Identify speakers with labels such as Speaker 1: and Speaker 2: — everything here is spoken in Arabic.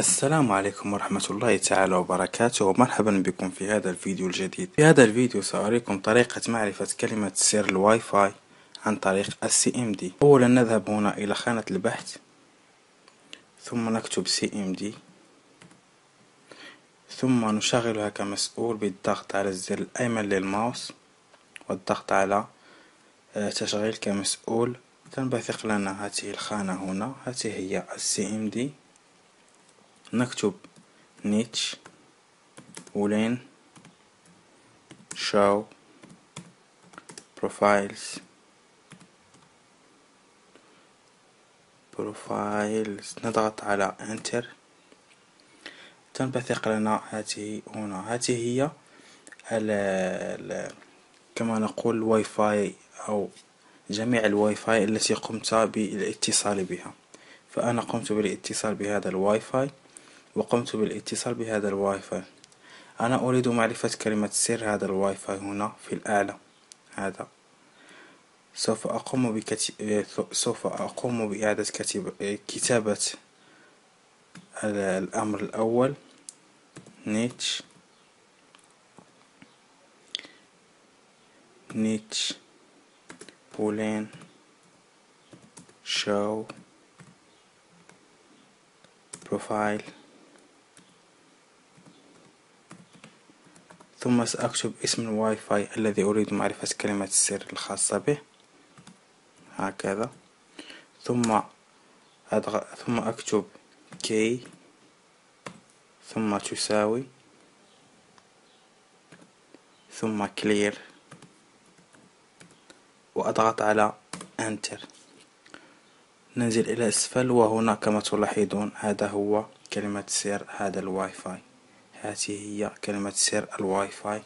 Speaker 1: السلام عليكم ورحمة الله تعالى وبركاته ومرحبا بكم في هذا الفيديو الجديد. في هذا الفيديو سأريكم طريقة معرفة كلمة سر الواي فاي عن طريق CMD. اولا نذهب هنا إلى خانة البحث ثم نكتب CMD ثم نشغلها كمسؤول بالضغط على الزر الأيمن للماوس والضغط على آه، تشغيل كمسؤول. تنبثق لنا هذه الخانة هنا هذه هي CMD. نكتب netsh wlan show profiles. profiles. نضغط على enter تنبثق لنا. هذه هنا. هذه هي ال كما نقول الواي فاي أو جميع الواي فاي التي قمت بالاتصال بها. فأنا قمت بالاتصال بهذا الواي فاي وقمت بالاتصال بهذا الواي فاي أنا أريد معرفة كلمة سر هذا الواي فاي هنا في الأعلى هذا. سوف أقوم بكتب سوف أقوم بإعادة كتب... كتابة الأمر الأول. netsh. netsh. wlan. show profile. ثم سأكتب اسم الواي فاي الذي أريد معرفة كلمة السر الخاصة به. هكذا. ثم أضغط ثم أكتب key ثم تساوي. ثم clear وأضغط على enter ننزل إلى أسفل وهنا كما تلاحظون هذا هو كلمة سر هذا الواي فاي هذه هي كلمة سر الواي فاي.